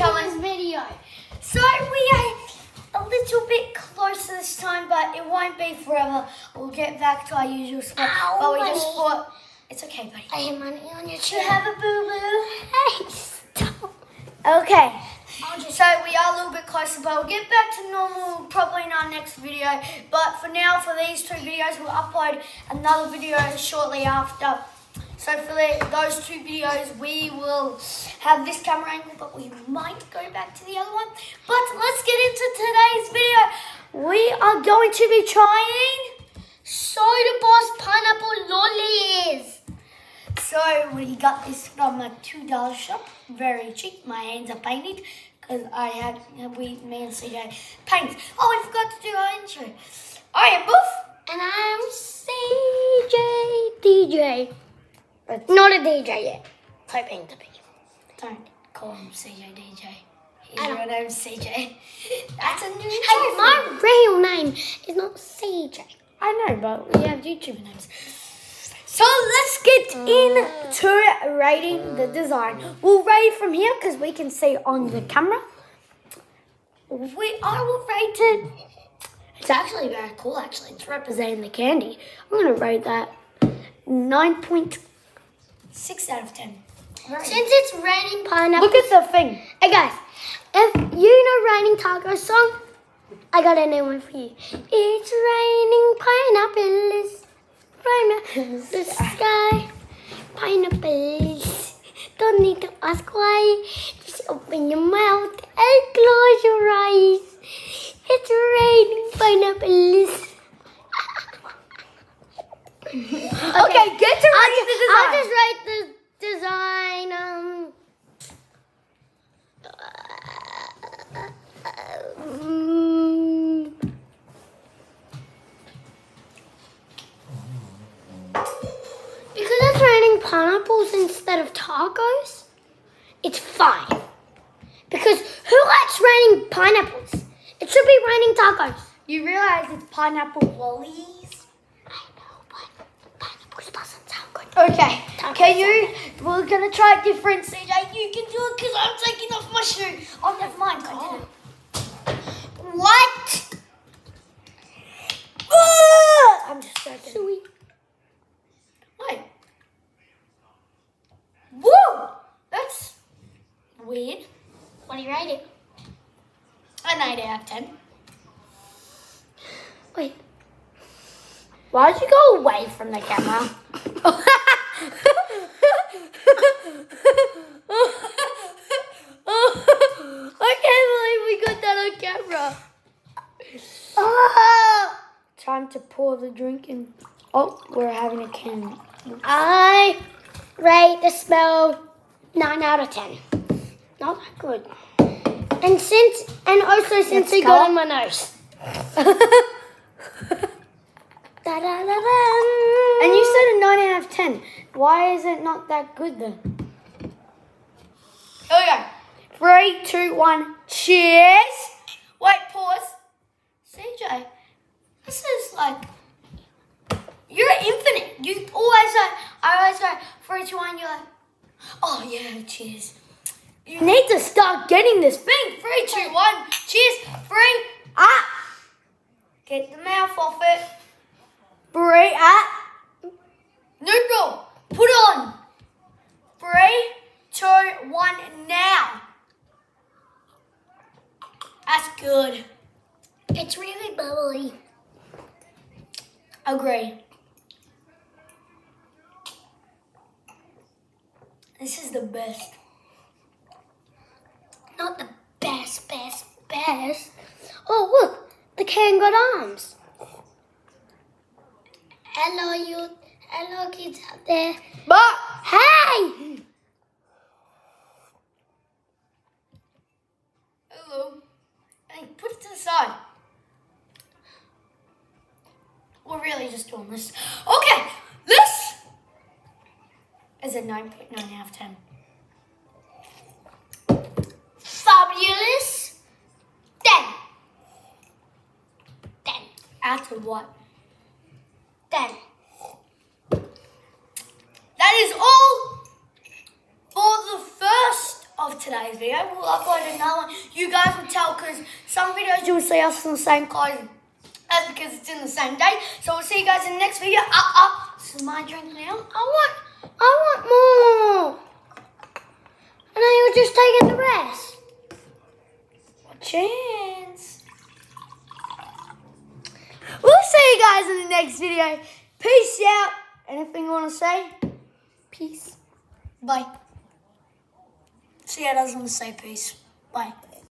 coming. video. So we are a little bit closer this time, but it won't be forever. We'll get back to our usual spot. Ow, but we just thought it's okay, buddy. I have money on your You chair. have a boo boo. Hey, stop. Okay. So we are a little bit closer, but we'll get back to normal probably in our next video. But for now, for these two videos, we'll upload another video shortly after. So for the, those two videos, we will have this camera angle, but we might go back to the other one. But let's get into today's video. We are going to be trying Soda Boss Pineapple Lollies. So we got this from a two dollar shop, very cheap. My hands are painted because I had we me and CJ painted. Oh, I forgot to do our intro. I am Boof. And I'm CJ DJ. But not a DJ yet. Hoping to be. Don't call him CJ DJ. His real name's CJ. That's a new Hey, my real name is not CJ. I know, but we have YouTube names. So let's get into rating the design. We'll rate from here because we can see on the camera. We I will rate it. It's actually very cool. Actually, it's representing the candy. I'm gonna rate that nine point six out of ten. Since it's raining pineapple. Look at the thing. Hey guys, if you know Raining Taco song, I got a new one for you. It's raining pineapples from the sky. Pineapples. Don't need to ask why. Just open your mouth and close your eyes. It's raining pineapples. Okay, get to I'll, ju- the I'll just write the design. Um. um, because it's raining pineapples instead of tacos, it's fine. Because who likes raining pineapples? It should be raining tacos. You realize it's pineapple lollies? I know, but pineapples doesn't sound good. Okay. Can you? We're gonna try different, CJ. You can do it because I'm taking off my shoe. Oh, never mind. I did it. What? Ah! I'm just joking. Sweet. Wait. Whoa! That's weird. What do you rate it? An 8 out of 10. Wait. Why'd you go away from the camera? I can't believe we got that on camera. Ah! Time to pour the drink in. Oh, we're having a can. I rate the smell 9 out of 10. Not that good. And since, and also since it got on my nose. Da, da, da, da. And you said a 9 out of 10. Why is it not that good then? Oh, we go. Three, two, one, cheers. Wait, pause. CJ, this is like, you're infinite. You always go, I always go, three, two, one, you're like, oh yeah, cheers. You need to start getting this thing. Three, two, one, cheers. Three, ah. Get the mouth off it. Three, ah. Neutral. Put on. Three, two, one, now. That's good. It's really bubbly. Oh, Agree. This is the best. Not the best, best, best. Oh, look. The can got arms. Hello, you. Hello, kids out there. But Hey! hello. Hey, put it to the side. This. Okay, this is a 9.9 out of 10. Fabulous. Ten. Ten. Out of what? Ten. That is all for the first of today's video. We'll upload another one. You guys will tell because some videos you'll see us in the same clothes. That's because it's in the same day. So we'll see you guys in the next video. Uh uh. This is my drink now. I want, I want more. And then you're just taking the rest. Chance. We'll see you guys in the next video. Peace out. Anything you want to say? Peace. Bye. See, I doesn't say peace. Bye.